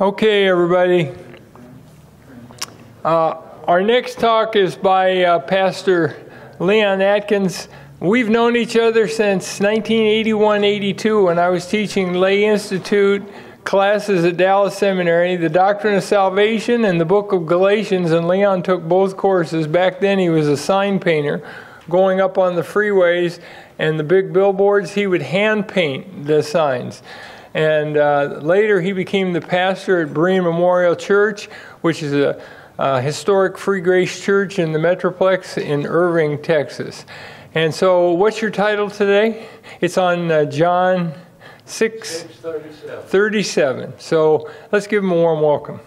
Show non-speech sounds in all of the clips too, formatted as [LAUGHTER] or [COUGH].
Okay, everybody. Uh, our next talk is by uh, Pastor Leon Adkins. We've known each other since 1981 82 when I was teaching Lay Institute classes at Dallas Seminary, the Doctrine of Salvation and the Book of Galatians, and Leon took both courses. Back then, he was a sign painter. Going up on the freeways and the big billboards, he would hand paint the signs. And uh, later, he became the pastor at Berean Memorial Church, which is a, a historic Free Grace church in the Metroplex in Irving, Texas. And so, what's your title today? It's on uh, John 6 37. 37. So, let's give him a warm welcome.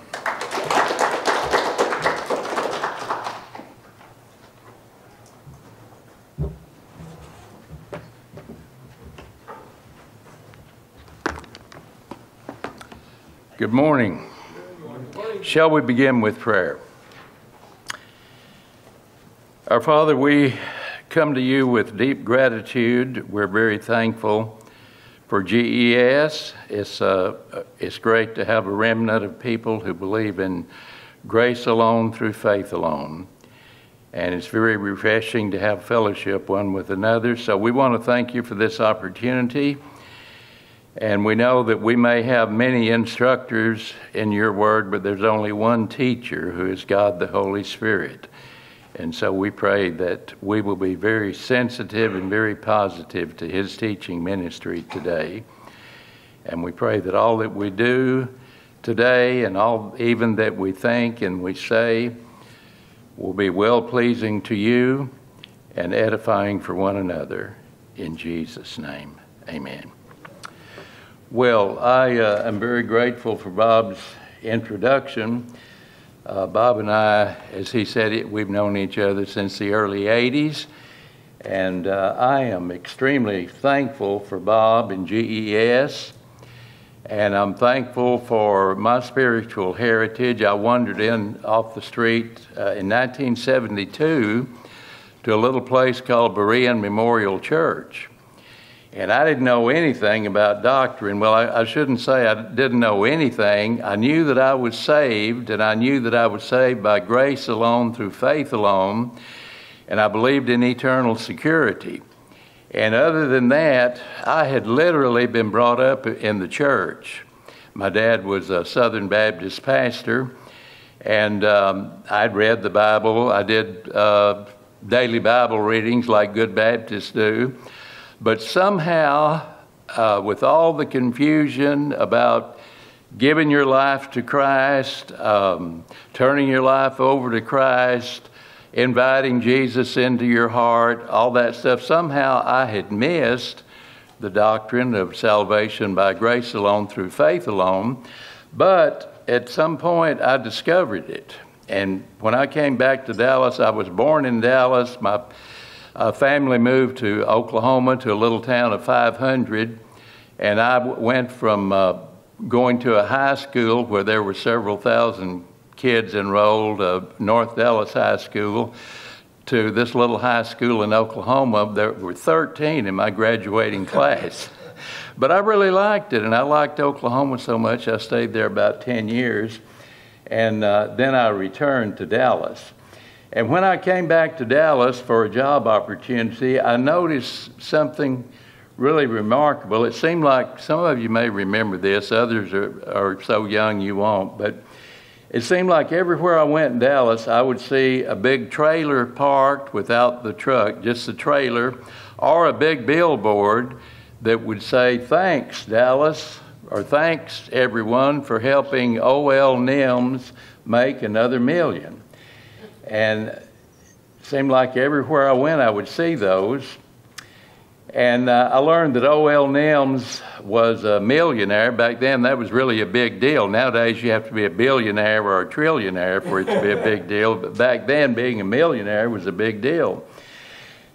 Good morning. Shall we begin with prayer? Our Father, we come to you with deep gratitude. We're very thankful for GES. It's, uh, it's great to have a remnant of people who believe in grace alone through faith alone. And it's very refreshing to have fellowship one with another. So we want to thank you for this opportunity. And we know that we may have many instructors in your word, but there's only one teacher who is God the Holy Spirit. And so we pray that we will be very sensitive and very positive to his teaching ministry today. And we pray that all that we do today and all even that we think and we say will be well pleasing to you and edifying for one another. In Jesus' name, amen. Well, I uh, am very grateful for Bob's introduction. Uh, Bob and I, as he said it, we've known each other since the early 80s. And uh, I am extremely thankful for Bob and GES. And I'm thankful for my spiritual heritage. I wandered in off the street uh, in 1972 to a little place called Berean Memorial Church. And I didn't know anything about doctrine. Well, I, I, shouldn't say I didn't know anything. I knew that I was saved, and I knew that I was saved by grace alone, through faith alone, and I believed in eternal security. And other than that, I had literally been brought up in the church. My dad was a Southern Baptist pastor, and um, I'd read the Bible. I did uh, daily Bible readings like good Baptists do. But somehow, uh, with all the confusion about giving your life to Christ, um, turning your life over to Christ, inviting Jesus into your heart, all that stuff, somehow I had missed the doctrine of salvation by grace alone through faith alone. But at some point, I discovered it. And when I came back to Dallas, I was born in Dallas. My a family moved to Oklahoma to a little town of 500, and I went from uh, going to a high school where there were several thousand kids enrolled, uh, North Dallas High School, to this little high school in Oklahoma. There were 13 in my graduating class. [LAUGHS] but I really liked it, and I liked Oklahoma so much I stayed there about 10 years, and uh, then I returned to Dallas. And when I came back to Dallas for a job opportunity, I noticed something really remarkable. It seemed like some of you may remember this, others are, are so young you won't, but it seemed like everywhere I went in Dallas, I would see a big trailer parked without the truck, just the trailer, or a big billboard that would say, Thanks, Dallas, or Thanks, everyone, for helping OL NIMS make another million. And it seemed like everywhere I went, I would see those. And uh, I learned that O.L. Nims was a millionaire. Back then, that was really a big deal. Nowadays, you have to be a billionaire or a trillionaire for it to be a big [LAUGHS] deal. But back then, being a millionaire was a big deal.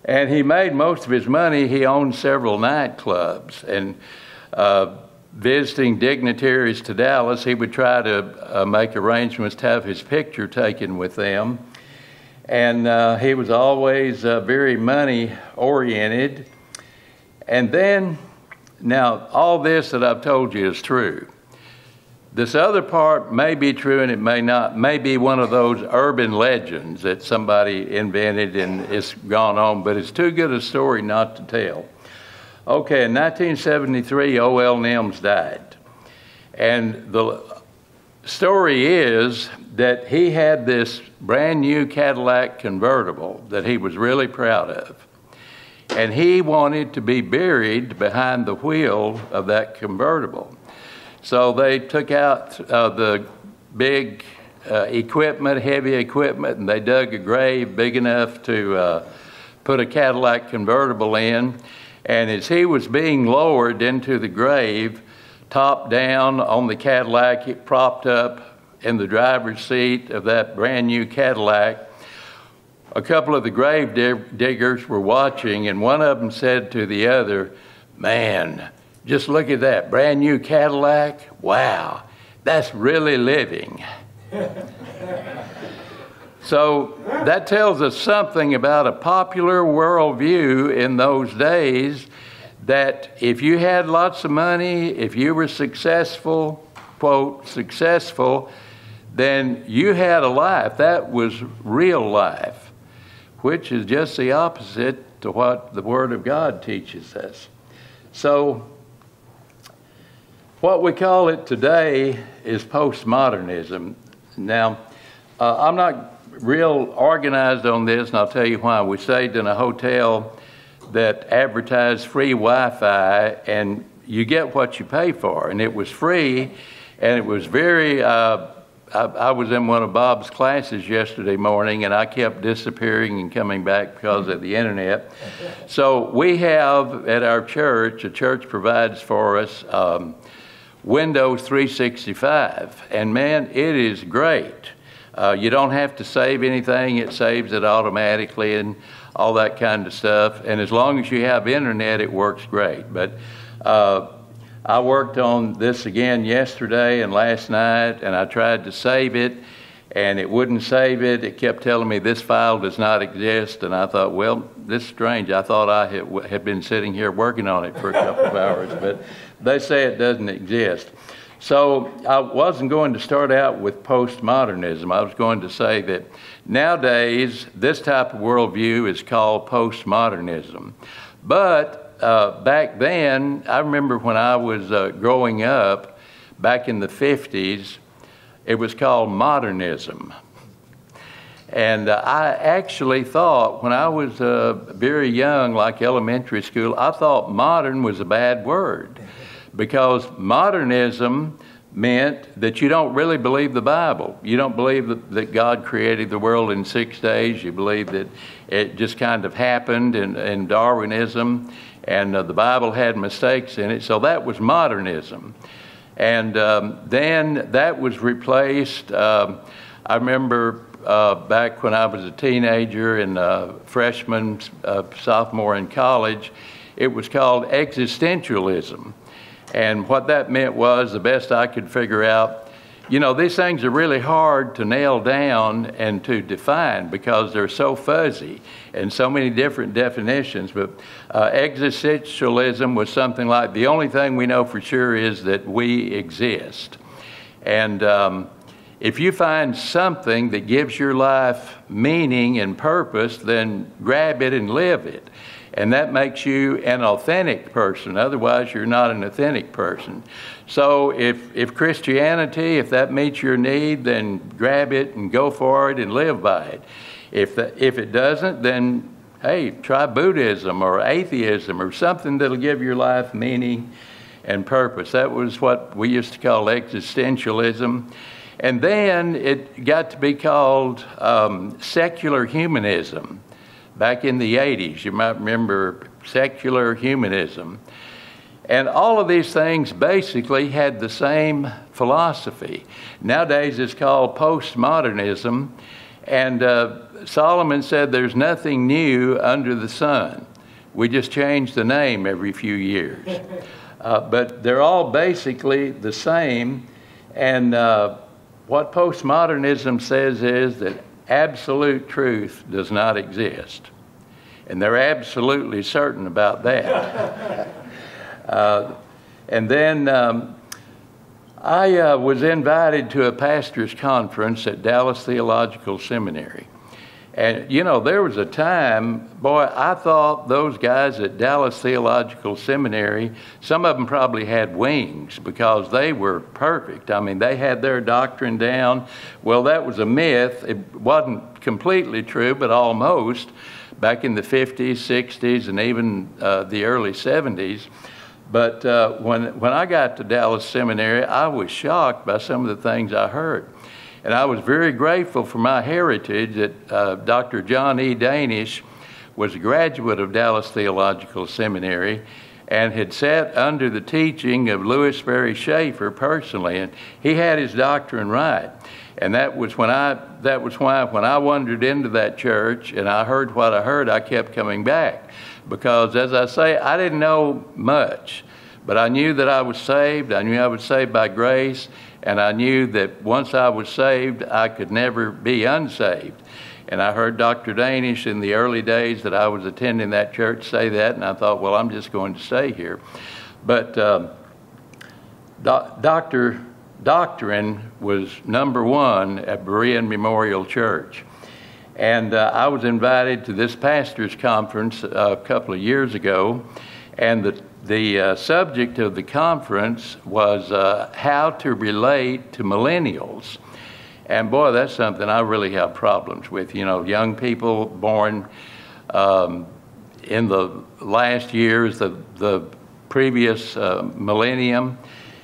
And he made most of his money. He owned several nightclubs. And uh, visiting dignitaries to Dallas, he would try to uh, make arrangements to have his picture taken with them and uh, he was always uh, very money oriented. And then, now, all this that I've told you is true. This other part may be true and it may not, may be one of those urban legends that somebody invented and it's gone on, but it's too good a story not to tell. Okay, in 1973, O.L. Nims died. And the story is that he had this brand new Cadillac convertible that he was really proud of. And he wanted to be buried behind the wheel of that convertible. So they took out uh, the big uh, equipment, heavy equipment, and they dug a grave big enough to uh, put a Cadillac convertible in. And as he was being lowered into the grave, top down on the Cadillac, it propped up in the driver's seat of that brand new Cadillac, a couple of the grave diggers were watching, and one of them said to the other, Man, just look at that brand new Cadillac. Wow, that's really living. [LAUGHS] so that tells us something about a popular worldview in those days that if you had lots of money, if you were successful, quote, successful, then you had a life. That was real life, which is just the opposite to what the Word of God teaches us. So, what we call it today is postmodernism. Now, uh, I'm not real organized on this, and I'll tell you why. We stayed in a hotel that advertised free Wi Fi, and you get what you pay for. And it was free, and it was very. Uh, I, I, was in one of Bob's classes yesterday morning, and I kept disappearing and coming back because of the internet. So we have at our church, a church provides for us. Um, Windows 365. And man, it is great. Uh, you don't have to save anything, it saves it automatically and all that kind of stuff. And as long as you have internet, it works great. But uh, I worked on this again yesterday and last night, and I tried to save it, and it wouldn't save it. It kept telling me this file does not exist, and I thought, well, this is strange. I thought I had, had been sitting here working on it for a couple of hours, but they say it doesn't exist. So I wasn't going to start out with postmodernism. I was going to say that nowadays this type of worldview is called postmodernism. But uh, back then, I remember when I was uh, growing up, back in the 50s, it was called modernism. And uh, I actually thought, when I was uh, very young, like elementary school, I thought modern was a bad word because modernism meant that you don't really believe the Bible. You don't believe that, that God created the world in six days. You believe that it just kind of happened in, in Darwinism and uh, the Bible had mistakes in it. So that was modernism. And um, then that was replaced. Um, I remember uh, back when I was a teenager and uh, freshman, uh, sophomore in college, it was called existentialism. And what that meant was, the best I could figure out, you know, these things are really hard to nail down and to define because they're so fuzzy and so many different definitions. But uh, existentialism was something like the only thing we know for sure is that we exist. And um, if you find something that gives your life meaning and purpose, then grab it and live it and that makes you an authentic person. Otherwise, you're not an authentic person. So, if, if Christianity, if that meets your need, then grab it and go for it and live by it. If, the, if it doesn't, then hey, try Buddhism or atheism or something that'll give your life meaning and purpose. That was what we used to call existentialism. And then it got to be called um, secular humanism back in the 80s. You might remember secular humanism. And all of these things basically had the same philosophy. Nowadays it's called postmodernism. And uh, Solomon said there's nothing new under the sun. We just change the name every few years. [LAUGHS] Uh, but they're all basically the same. And uh, what postmodernism says is that absolute truth does not exist. And they're absolutely certain about that. [LAUGHS] uh, and then um, I uh, was invited to a pastor's conference at Dallas Theological Seminary. And, you know, there was a time, boy, I thought those guys at Dallas Theological Seminary, some of them probably had wings because they were perfect. I mean, they had their doctrine down. Well, that was a myth. It wasn't completely true, but almost back in the 50s, 60s, and even uh, the early 70s. But uh, when, when I got to Dallas Seminary, I was shocked by some of the things I heard. And I was very grateful for my heritage that uh, Dr. John E. Danish was a graduate of Dallas Theological Seminary and had sat under the teaching of Lewis Sperry Chafer personally, and he had his doctrine right. And that was when I that was why when I wandered into that church and I heard what I heard, I kept coming back. Because as I say, I didn't know much, but I knew that I was saved. I knew I was saved by grace, and I knew that once I was saved, I could never be unsaved. And I heard Dr. Danish in the early days that I was attending that church say that, and I thought, well, I'm just going to stay here. But uh, Dr. Doctrine was number one at Berean Memorial Church. And uh, I was invited to this pastor's conference a couple of years ago, and the the uh, subject of the conference was uh, how to relate to millennials. And boy, that's something I really have problems with. You know, young people born um, in the last years, the, the previous uh, millennium,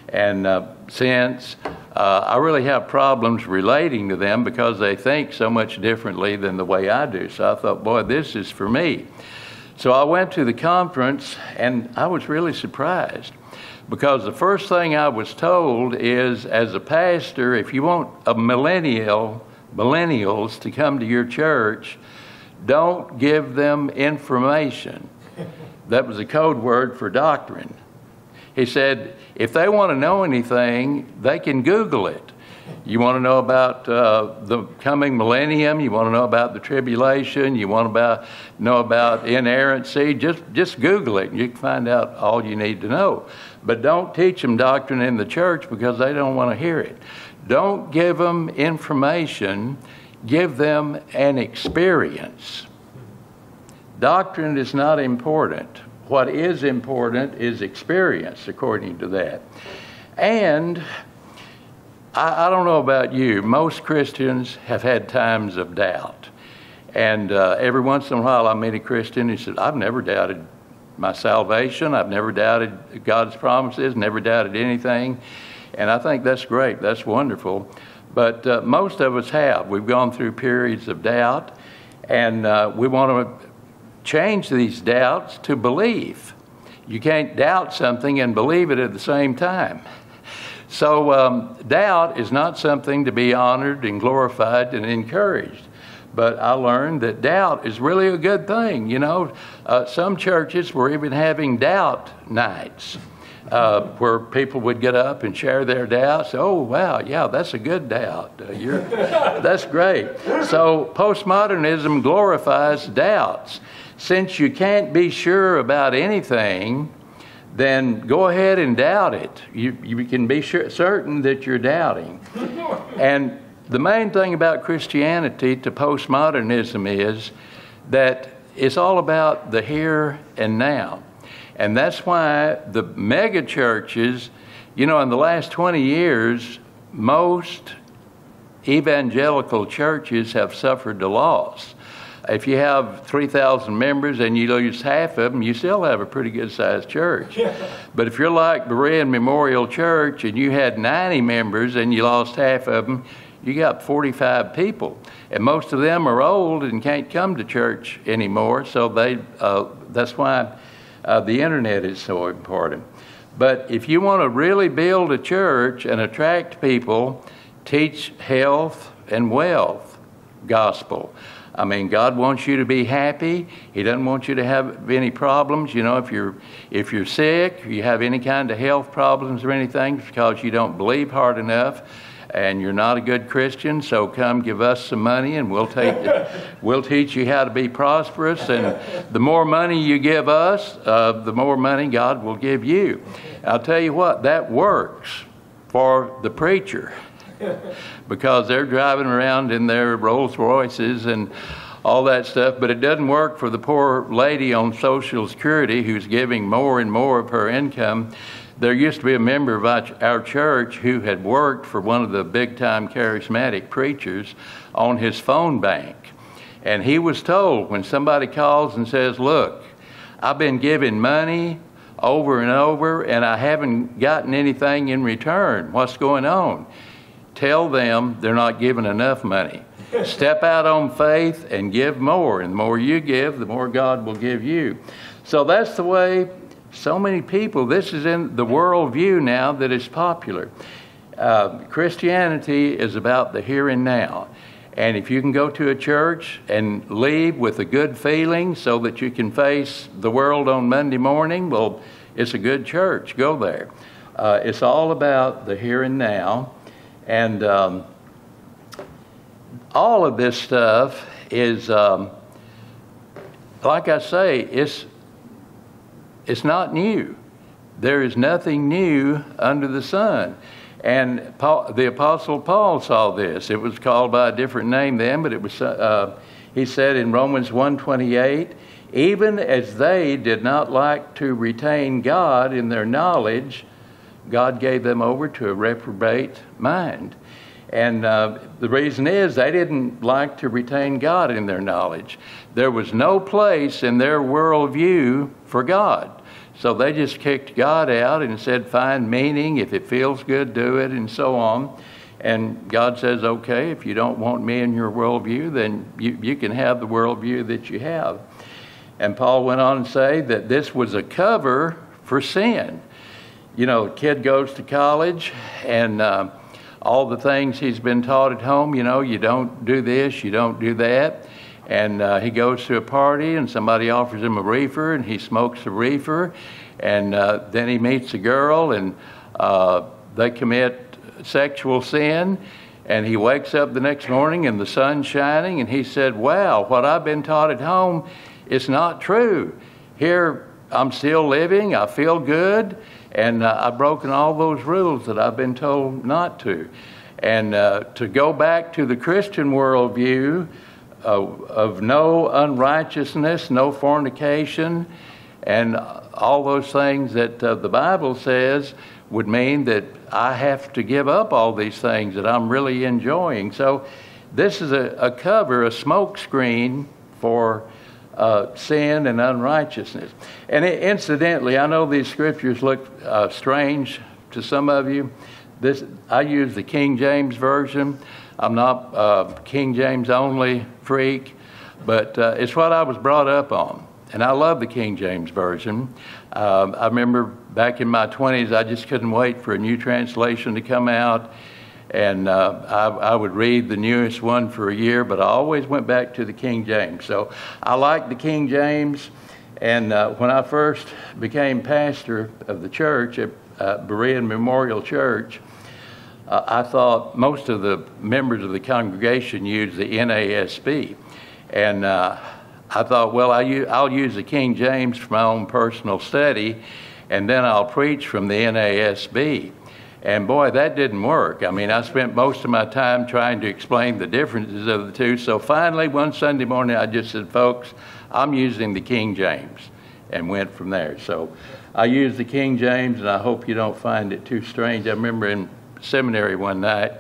and uh, since, uh, I really have problems relating to them because they think so much differently than the way I do. So I thought, boy, this is for me. So I went to the conference and I was really surprised because the first thing I was told is as a pastor, if you want a millennial, millennials to come to your church, don't give them information. That was a code word for doctrine. He said, if they want to know anything, they can Google it. You want to know about uh, the coming millennium. You want to know about the tribulation. You want to about, know about inerrancy. Just, just Google it and you can find out all you need to know. But don't teach them doctrine in the church because they don't want to hear it. Don't give them information, give them an experience. Doctrine is not important. What is important is experience, according to that. And I, I, don't know about you. Most Christians have had times of doubt. And uh, every once in a while, I meet a Christian who says, I've never doubted my salvation. I've never doubted God's promises, never doubted anything. And I think that's great. That's wonderful. But uh, most of us have. We've gone through periods of doubt, and uh, we want to change these doubts to belief. You can't doubt something and believe it at the same time. So, um, doubt is not something to be honored and glorified and encouraged. But I learned that doubt is really a good thing. You know, uh, some churches were even having doubt nights. Uh, where people would get up and share their doubts. Oh, wow, yeah, that's a good doubt. Uh, that's great. So, postmodernism glorifies doubts. Since you can't be sure about anything, then go ahead and doubt it. You, you can be sure, certain that you're doubting. and the main thing about Christianity to postmodernism is that it's all about the here and now. And that's why the mega churches, you know, in the last 20 years, most evangelical churches have suffered a loss if you have 3,000 members and you lose half of them, you still have a pretty good sized church. but if you're like Berean Memorial Church and you had 90 members and you lost half of them, you got 45 people. And most of them are old and can't come to church anymore, so they, uh, that's why uh, the internet is so important. But if you want to really build a church and attract people, teach health and wealth gospel. I mean, God wants you to be happy. He doesn't want you to have any problems. You know, if you're if you're sick, you have any kind of health problems or anything because you don't believe hard enough, and you're not a good Christian. So come give us some money, and we'll take [LAUGHS] we'll teach you how to be prosperous. And the more money you give us, uh, the more money God will give you. I'll tell you what, that works for the preacher [LAUGHS] because they're driving around in their Rolls Royces and all that stuff, but it doesn't work for the poor lady on Social Security who's giving more and more of her income. There used to be a member of our church who had worked for one of the big time charismatic preachers on his phone bank. And he was told when somebody calls and says, Look, I've been giving money over and over and I haven't gotten anything in return. What's going on? Tell them they're not giving enough money. Step out on faith and give more. And the more you give, the more God will give you. So that's the way so many people, this is in the worldview now that is popular. Uh, Christianity is about the here and now. And if you can go to a church and leave with a good feeling so that you can face the world on Monday morning, well, it's a good church. Go there. Uh, it's all about the here and now. And um, all of this stuff is, um, like I say, it's, it's not new. There is nothing new under the sun. And Paul, the Apostle Paul saw this. It was called by a different name then, but it was, uh, he said in Romans 1.28, even as they did not like to retain God in their knowledge, God gave them over to a reprobate mind. And uh, the reason is they didn't like to retain God in their knowledge. There was no place in their worldview for God. So they just kicked God out and said, find meaning. If it feels good, do it, and so on. And God says, okay, if you don't want me in your worldview, then you, you can have the worldview that you have. And Paul went on to say that this was a cover for sin. You know, kid goes to college and. Uh, all the things he's been taught at home. You know, you don't do this, you don't do that. And uh, he goes to a party and somebody offers him a reefer and he smokes a reefer. And uh, then he meets a girl and uh, they commit sexual sin. And he wakes up the next morning and the sun's shining and he said, Wow, what I've been taught at home is not true. Here I'm still living, I feel good and uh, I've broken all those rules that I've been told not to. And uh, to go back to the Christian worldview of, of no unrighteousness, no fornication, and all those things that uh, the Bible says would mean that I have to give up all these things that I'm really enjoying. So, this is a, a cover, a smoke screen for uh, sin and unrighteousness. And incidentally, I know these scriptures look uh, strange to some of you. This I use the King James version. I'm not a King James only freak, but uh, it's what I was brought up on. And I love the King James Version. Um, I remember back in my 20s, I just couldn't wait for a new translation to come out and uh, I, I, would read the newest one for a year, but I always went back to the King James. So I like the King James. And uh, when I first became pastor of the church at uh, Berean Memorial Church, uh, I thought most of the members of the congregation used the NASB. And uh, I thought, well, I will use the King James for my own personal study, and then I'll preach from the NASB. And boy, that didn't work. I mean, I spent most of my time trying to explain the differences of the two. So finally, one Sunday morning, I just said, folks, I'm using the King James, and went from there. So I used the King James, and I hope you don't find it too strange. I remember in seminary one night,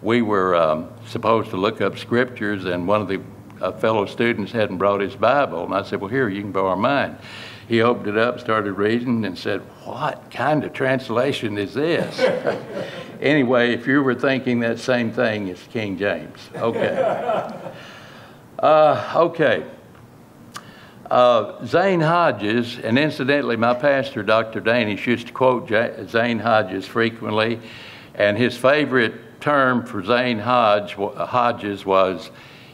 we were um, supposed to look up scriptures, and one of the uh, fellow students hadn't brought his Bible. And I said, Well, here, you can borrow mine. He opened it up, started reading, and said, What kind of translation is this? [LAUGHS] anyway, if you were thinking that same thing, it's King James. Okay. [LAUGHS] Uh, okay. Uh, Zane Hodges, and incidentally, my pastor, Dr. Danish, used to quote J- Zane Hodges frequently, and his favorite term for Zane Hodge, Hodges was,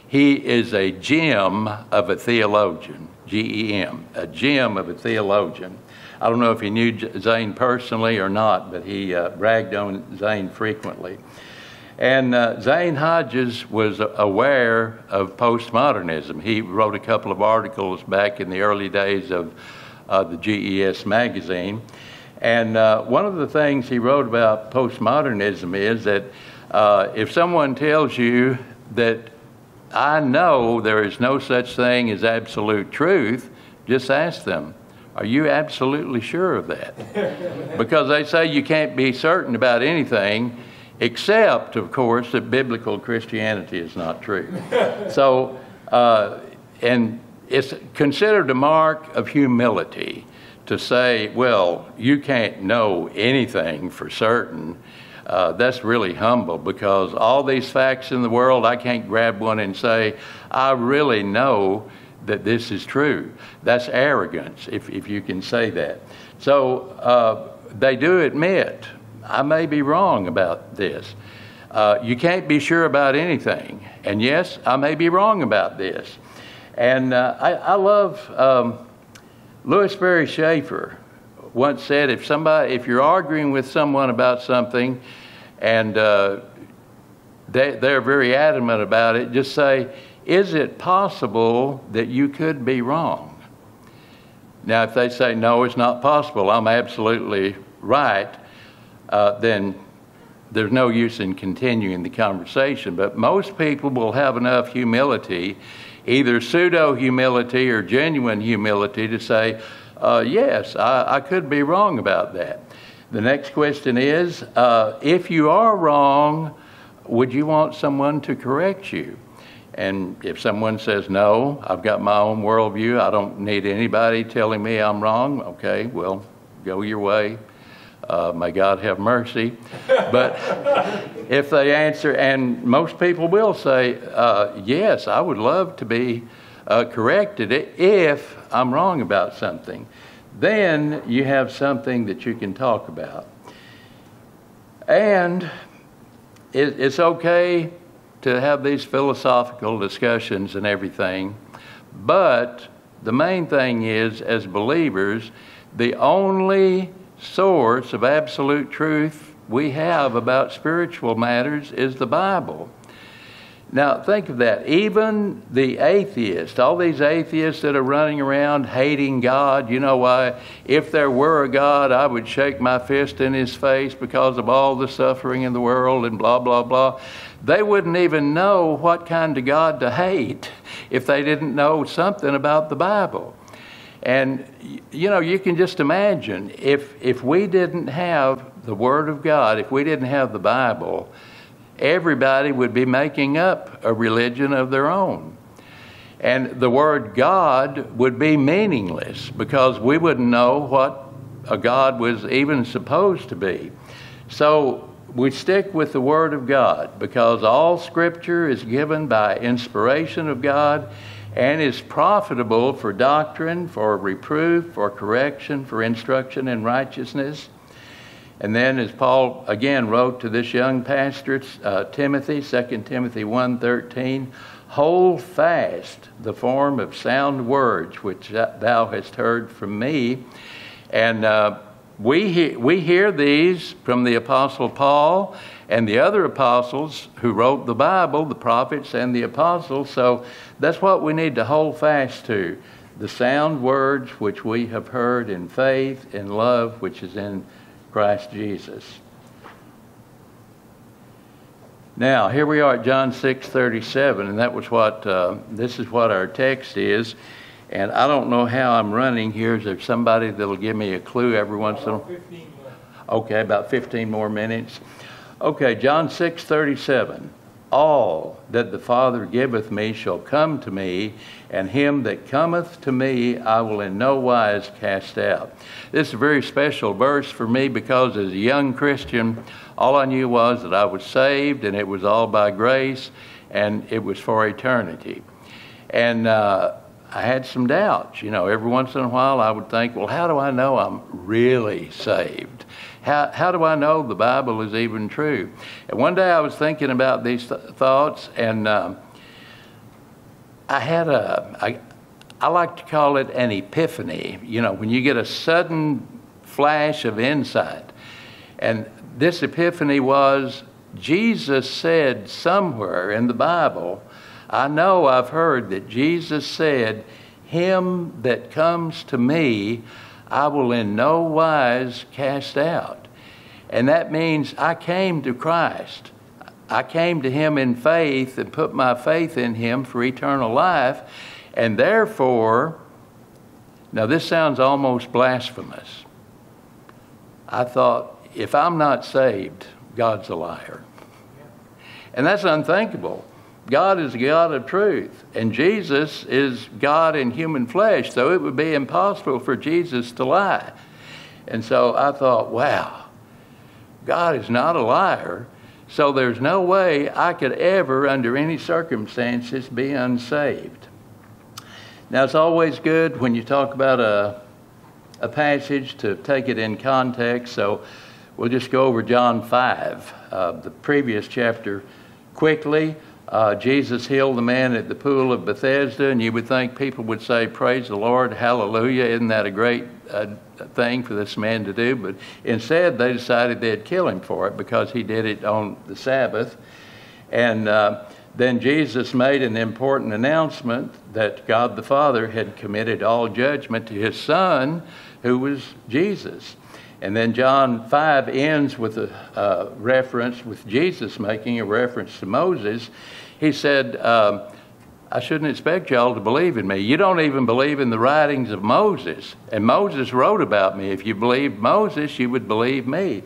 he is a gem of a theologian. G E M, a gem of a theologian. I don't know if he knew Zane personally or not, but he uh, bragged on Zane frequently. And uh, Zane Hodges was aware of postmodernism. He wrote a couple of articles back in the early days of uh, the GES magazine. And uh, one of the things he wrote about postmodernism is that uh, if someone tells you that I know there is no such thing as absolute truth, just ask them, are you absolutely sure of that? [LAUGHS] because they say you can't be certain about anything, except, of course, that biblical Christianity is not true. [LAUGHS] so, uh, and it's considered a mark of humility to say, well, you can't know anything for certain. Uh, that's really humble because all these facts in the world, I can't grab one and say, I really know that this is true. That's arrogance, if, if you can say that. So uh, they do admit, I may be wrong about this. Uh, you can't be sure about anything. And yes, I may be wrong about this. And uh, I, I, love um, Lewis Sperry Chafer once said, if somebody, if you're arguing with someone about something, and uh, they, they're very adamant about it, just say, is it possible that you could be wrong? Now, if they say, no, it's not possible, I'm absolutely right, uh, then there's no use in continuing the conversation. But most people will have enough humility, either pseudo humility or genuine humility, to say, uh, yes, I, I, could be wrong about that. The next question is uh, if you are wrong, would you want someone to correct you? And if someone says, no, I've got my own worldview, I don't need anybody telling me I'm wrong, okay, well, go your way. Uh, may God have mercy. But [LAUGHS] if they answer, and most people will say, uh, yes, I would love to be uh, corrected if I'm wrong about something, then you have something that you can talk about. And it, it's okay to have these philosophical discussions and everything. But the main thing is, as believers, the only source of absolute truth we have about spiritual matters is the Bible. Now, think of that. Even the atheists, all these atheists that are running around hating God, you know why? If there were a God, I would shake my fist in his face because of all the suffering in the world and blah, blah, blah. They wouldn't even know what kind of God to hate if they didn't know something about the Bible. And you know, you can just imagine if if we didn't have the Word of God, if we didn't have the Bible, everybody would be making up a religion of their own. And the word God would be meaningless because we wouldn't know what a God was even supposed to be. So we stick with the Word of God because all Scripture is given by inspiration of God and is profitable for doctrine, for reproof, for correction, for instruction in righteousness. And then, as Paul again wrote to this young pastor, uh, Timothy, 2 Timothy 1.13, hold fast the form of sound words which thou hast heard from me. And uh, we, he- we hear these from the Apostle Paul and the other apostles who wrote the Bible, the prophets and the apostles. So that's what we need to hold fast to the sound words which we have heard in faith and love which is in Christ Jesus. Now, here we are at John 6 37, and that was what, uh, this is what our text is. And I don't know how I'm running here. Is there somebody that'll give me a clue every once in a while? Okay, about 15 more minutes. Okay, John 6 37. All that the Father giveth me shall come to me, and him that cometh to me I will in no wise cast out. This is a very special verse for me because as a young Christian, all I knew was that I was saved and it was all by grace and it was for eternity. And uh, I had some doubts. You know, every once in a while I would think, well, how do I know I'm really saved? How, how do I know the Bible is even true? And one day I was thinking about these th- thoughts, and um, I had a, I, I like to call it an epiphany. You know, when you get a sudden flash of insight. And this epiphany was Jesus said somewhere in the Bible, I know I've heard that Jesus said, Him that comes to me, I will in no wise cast out. And that means I came to Christ. I came to Him in faith and put my faith in Him for eternal life. And therefore, now this sounds almost blasphemous. I thought, if I'm not saved, God's a liar. And that's unthinkable. God is God of truth, and Jesus is God in human flesh, so it would be impossible for Jesus to lie. And so I thought, wow, God is not a liar, so there's no way I could ever, under any circumstances, be unsaved. Now, it's always good when you talk about a, a passage to take it in context, so we'll just go over John 5, uh, the previous chapter, quickly. Uh, Jesus healed the man at the pool of Bethesda, and you would think people would say, Praise the Lord, hallelujah. Isn't that a great uh, thing for this man to do? But instead, they decided they'd kill him for it because he did it on the Sabbath. And uh, then Jesus made an important announcement that God the Father had committed all judgment to his Son, who was Jesus. And then John 5 ends with a reference, with Jesus making a reference to Moses. He said, um, I shouldn't expect y'all to believe in me. You don't even believe in the writings of Moses. And Moses wrote about me. If you believed Moses, you would believe me.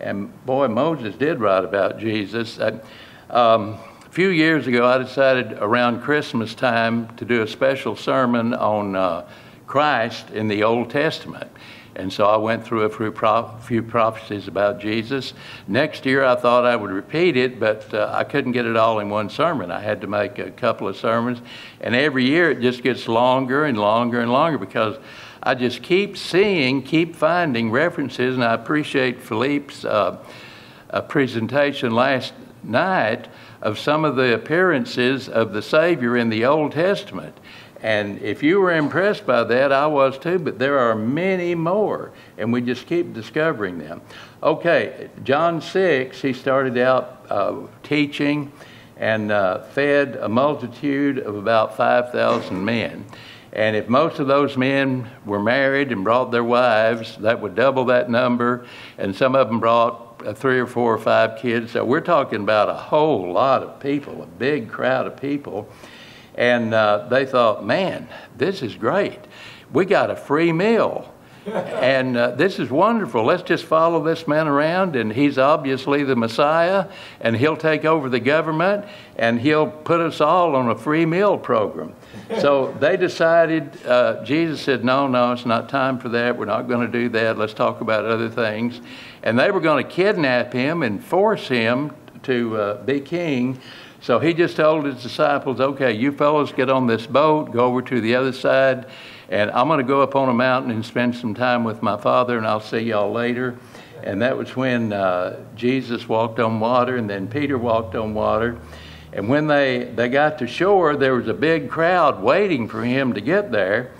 And boy, Moses did write about Jesus. Um, a few years ago, I decided around Christmas time to do a special sermon on uh, Christ in the Old Testament. And so I went through a few, prophecies about Jesus. Next year, I thought I would repeat it, but uh, I couldn't get it all in one sermon. I had to make a couple of sermons. And every year, it just gets longer and longer and longer because I just keep seeing, keep finding references. And I appreciate Philippe's uh, presentation last night of some of the appearances of the Savior in the Old Testament. And if you were impressed by that, I was too, but there are many more, and we just keep discovering them. Okay, John 6, he started out uh, teaching and uh, fed a multitude of about 5,000 men. And if most of those men were married and brought their wives, that would double that number. And some of them brought uh, three or four or five kids. So we're talking about a whole lot of people, a big crowd of people. And uh, they thought, man, this is great. We got a free meal. [LAUGHS] and uh, this is wonderful. Let's just follow this man around, and he's obviously the Messiah, and he'll take over the government, and he'll put us all on a free meal program. [LAUGHS] so they decided, uh, Jesus said, No, no, it's not time for that. We're not going to do that. Let's talk about other things. And they were going to kidnap him and force him to uh, be king so he just told his disciples, okay, you fellows get on this boat, go over to the other side, and I'm going to go up on a mountain and spend some time with my father, and I'll see y'all later. And that was when uh, Jesus walked on water, and then Peter walked on water. And when they, they got to shore, there was a big crowd waiting for him to get there.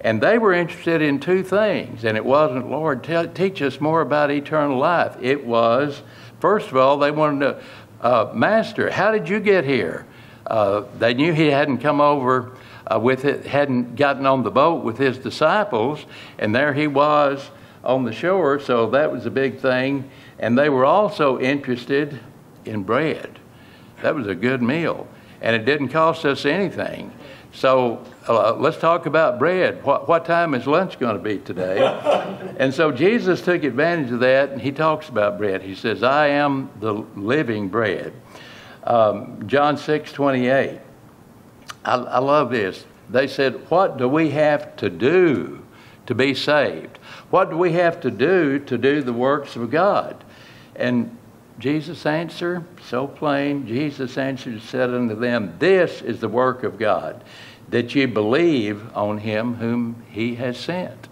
And they were interested in two things. And it wasn't, Lord, tell, teach us more about eternal life. It was, first of all, they wanted to uh, Master, how did you get here? Uh, they knew he hadn't come over uh, with it, hadn't gotten on the boat with his disciples, and there he was on the shore, so that was a big thing. And they were also interested in bread. That was a good meal, and it didn't cost us anything. So uh, let's talk about bread. What, what time is lunch going to be today? [LAUGHS] and so Jesus took advantage of that and he talks about bread. He says, I am the living bread. Um, John 6 28. I, I love this. They said, What do we have to do to be saved? What do we have to do to do the works of God? And Jesus answered, so plain, Jesus answered and said unto them, This is the work of God, that ye believe on him whom he has sent.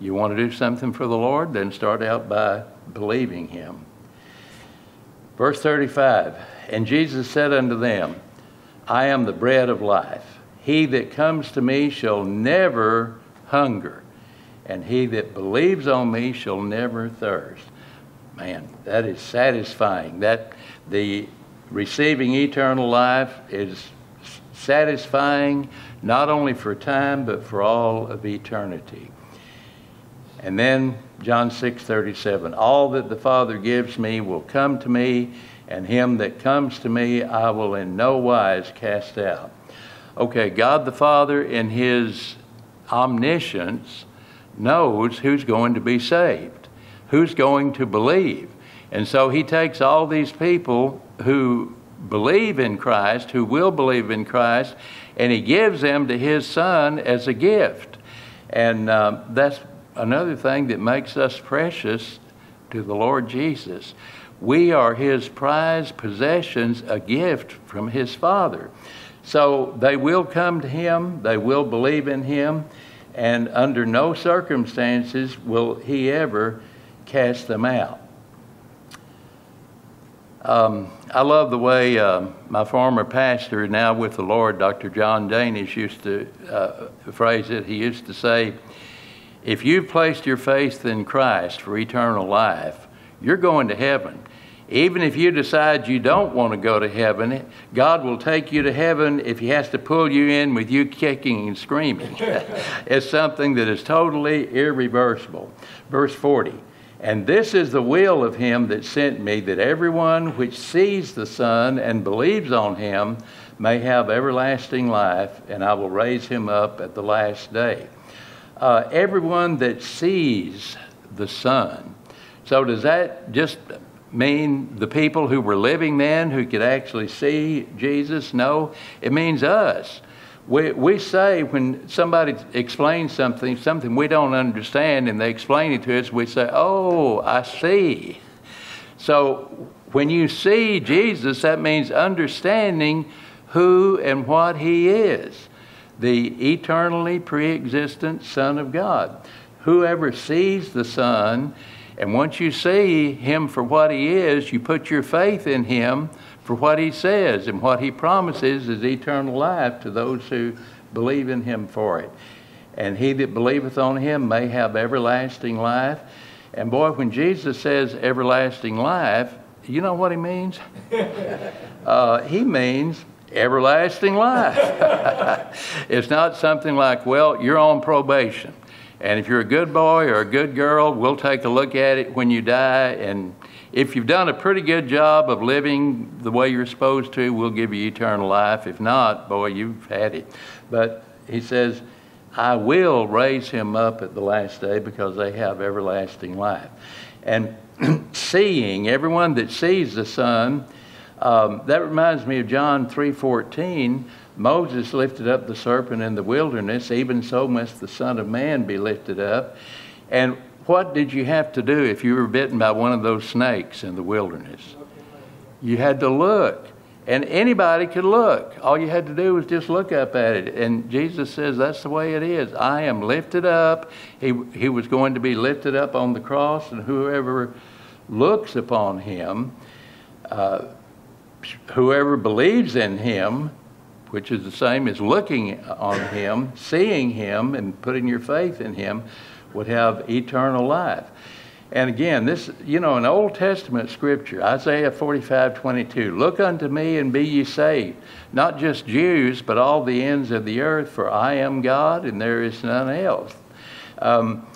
You want to do something for the Lord? Then start out by believing him. Verse 35 And Jesus said unto them, I am the bread of life. He that comes to me shall never hunger, and he that believes on me shall never thirst man, that is satisfying. That the receiving eternal life is satisfying not only for time but for all of eternity. And then John 6 37, all that the Father gives me will come to me, and him that comes to me I will in no wise cast out. Okay, God the Father, in his omniscience, knows who's going to be saved, who's going to believe. And so he takes all these people who believe in Christ, who will believe in Christ, and he gives them to his son as a gift. And uh, that's another thing that makes us precious to the Lord Jesus. We are his prized possessions, a gift from his Father. So they will come to him, they will believe in him, and under no circumstances will he ever cast them out. Um, I love the way uh, my former pastor, now with the Lord, Dr. John Danish, used to uh, phrase it. He used to say, If you've placed your faith in Christ for eternal life, you're going to heaven. Even if you decide you don't want to go to heaven, God will take you to heaven if He has to pull you in with you kicking and screaming. [LAUGHS] it's something that is totally irreversible. Verse 40 and this is the will of him that sent me, that everyone which sees the Son and believes on him may have everlasting life, and I will raise him up at the last day. Uh, everyone that sees the Son. So, does that just mean the people who were living then who could actually see Jesus? No, it means us. We, we say when somebody explains something, something we don't understand, and they explain it to us, we say, Oh, I see. So when you see Jesus, that means understanding who and what he is the eternally pre existent Son of God. Whoever sees the Son, and once you see him for what he is, you put your faith in him for what he says and what he promises is eternal life to those who believe in him for it. And he that believeth on him may have everlasting life. And boy, when Jesus says everlasting life, you know what he means? [LAUGHS] uh, he means everlasting life. [LAUGHS] it's not something like, well, you're on probation. And if you're a good boy or a good girl, we'll take a look at it when you die and if you've done a pretty good job of living the way you're supposed to, we'll give you eternal life. If not, boy, you've had it. But he says, I will raise him up at the last day because they have everlasting life. And [CLEARS THROAT] seeing, everyone that sees the Son, um, that reminds me of John 3.14. Moses lifted up the serpent in the wilderness, even so must the Son of Man be lifted up. And what did you have to do if you were bitten by one of those snakes in the wilderness? You had to look. And anybody could look. All you had to do was just look up at it. And Jesus says that's the way it is. I am lifted up. He, he was going to be lifted up on the cross, and whoever looks upon him, uh, whoever believes in him, which is the same as looking on him, seeing him, and putting your faith in him, would have eternal life. And again, this, you know, an Old Testament scripture, Isaiah 45 22, look unto me and be ye saved, not just Jews, but all the ends of the earth, for I am God and there is none else. Um,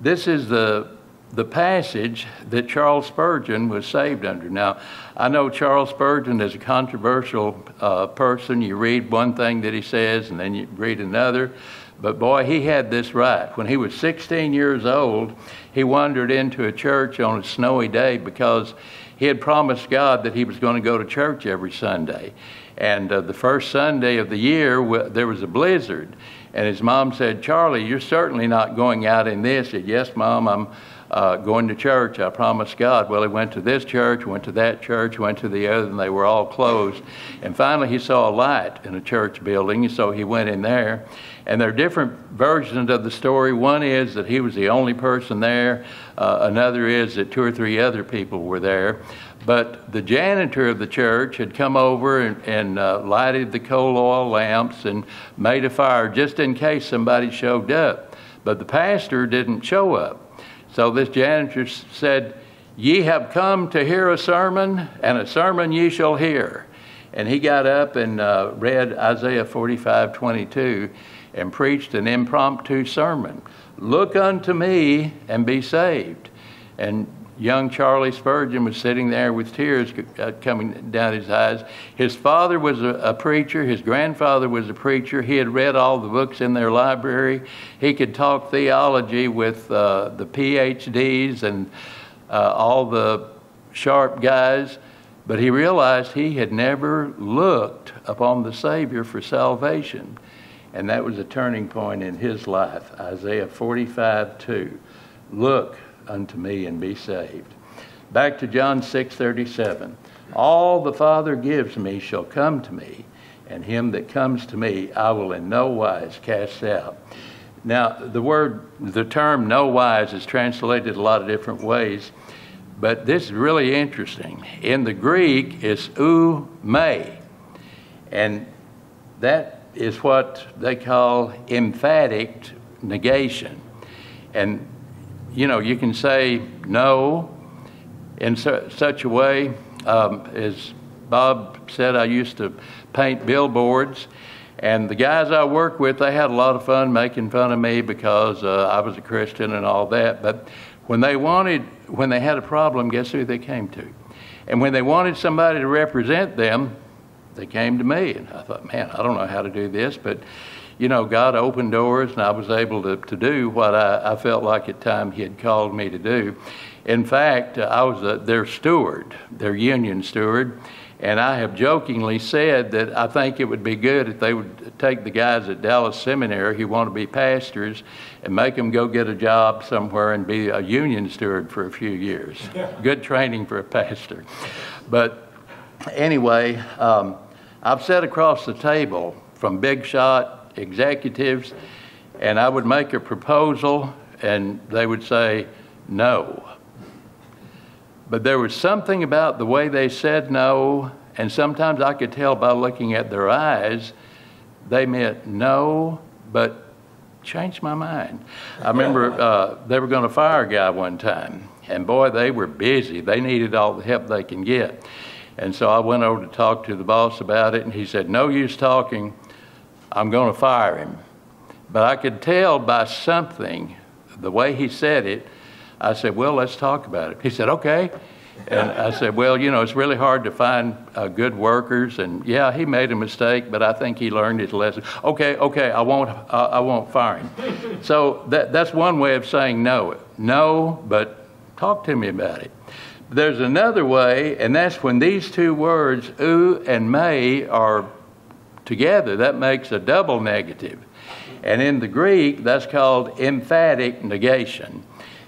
this is the, the passage that Charles Spurgeon was saved under. Now, I know Charles Spurgeon is a controversial uh, person. You read one thing that he says and then you read another. But boy, he had this right. When he was 16 years old, he wandered into a church on a snowy day because he had promised God that he was going to go to church every Sunday. And uh, the first Sunday of the year, there was a blizzard. And his mom said, Charlie, you're certainly not going out in this. He said, Yes, Mom, I'm uh, going to church. I promised God. Well, he went to this church, went to that church, went to the other, and they were all closed. And finally, he saw a light in a church building, so he went in there. And there are different versions of the story. One is that he was the only person there, uh, another is that two or three other people were there. But the janitor of the church had come over and, and uh, lighted the coal oil lamps and made a fire just in case somebody showed up. But the pastor didn't show up. So this janitor said, Ye have come to hear a sermon, and a sermon ye shall hear. And he got up and uh, read Isaiah 45 22 and preached an impromptu sermon. Look unto me and be saved. And young Charlie Spurgeon was sitting there with tears uh, coming down his eyes. His father was a, a, preacher, his grandfather was a preacher. He had read all the books in their library. He could talk theology with uh, the PhDs and uh, all the sharp guys, but he realized he had never looked upon the Savior for salvation. And that was a turning point in his life. Isaiah 45 2. Look, unto me and be saved. Back to John 6:37. All the Father gives me shall come to me, and him that comes to me I will in no wise cast out. Now, the word, the term no wise is translated a lot of different ways, but this is really interesting. In the Greek, it's ou me, and that is what they call emphatic negation. And you know, you can say no in su- such a way. Um, as Bob said, I used to paint billboards, and the guys I worked with, they had a lot of fun making fun of me because uh, I was a Christian and all that. But when they wanted, when they had a problem, guess who they came to? And when they wanted somebody to represent them, they came to me. And I thought, man, I don't know how to do this, but you know, God opened doors and I was able to, to do what I, I felt like at time He had called me to do. In fact, uh, I was a, their steward, their union steward, and I have jokingly said that I think it would be good if they would take the guys at Dallas Seminary who want to be pastors and make them go get a job somewhere and be a union steward for a few years. [LAUGHS] Good training for a pastor. But anyway, um, I've sat across the table from Big Shot executives, and I would make a proposal, and they would say no. But there was something about the way they said no, and sometimes I could tell by looking at their eyes, they meant no, but changed my mind. I remember [LAUGHS] uh, they were going to fire a guy one time, and boy, they were busy. They needed all the help they can get. And so I went over to talk to the boss about it, and he said, No use talking. I'm going to fire him. But I could tell by something, the way he said it, I said, Well, let's talk about it. He said, Okay. And I said, Well, you know, it's really hard to find uh, good workers. And yeah, he made a mistake, but I think he learned his lesson. Okay, okay, I won't, uh, I won't fire him. so that, that's one way of saying no. No, but talk to me about it. There's another way, and that's when these two words, ou and may, are together. That makes a double negative. And in the Greek, that's called emphatic negation.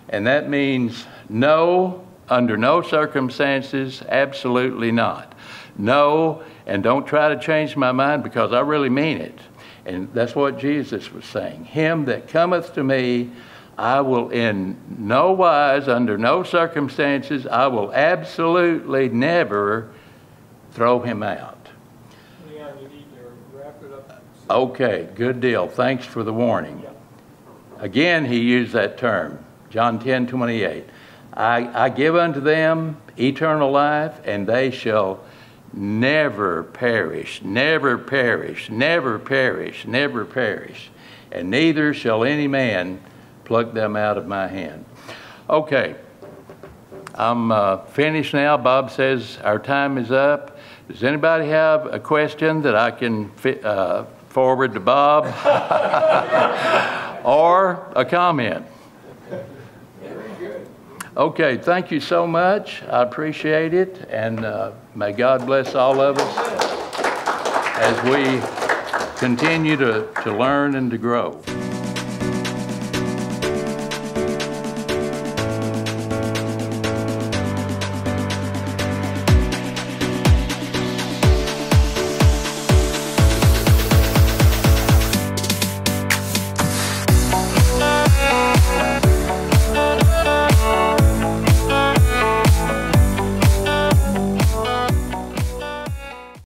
And that means no, under no circumstances, absolutely not. No, and don't try to change my mind because I really mean it. And that's what Jesus was saying. Him that cometh to me, I will in no wise, under no circumstances, I will absolutely never throw him out. Okay, good deal. Thanks for the warning. Again, he used that term, John 10 28. I, I give unto them eternal life, and they shall never perish, never perish, never perish, never perish, and neither shall any man pluck them out of my hand. Okay, I'm uh, finished now. Bob says our time is up. Does anybody have a question that I can uh, forward to Bob [LAUGHS] or a comment. Okay, thank you so much. I appreciate it, and uh, may God bless all of us as we continue to, to learn and to grow.